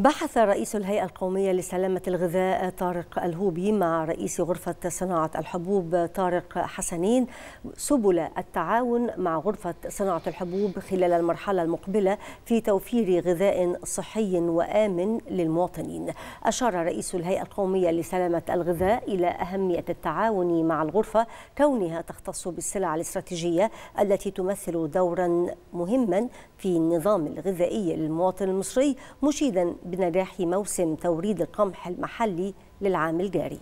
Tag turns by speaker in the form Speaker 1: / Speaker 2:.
Speaker 1: بحث رئيس الهيئة القومية لسلامة الغذاء طارق الهوبي مع رئيس غرفة صناعة الحبوب طارق حسنين سبل التعاون مع غرفة صناعة الحبوب خلال المرحلة المقبلة في توفير غذاء صحي وآمن للمواطنين. أشار رئيس الهيئة القومية لسلامة الغذاء إلى أهمية التعاون مع الغرفة كونها تختص بالسلع الاستراتيجية التي تمثل دورا مهما في النظام الغذائي للمواطن المصري مشيدا بنجاح موسم توريد القمح المحلي للعام الجاري.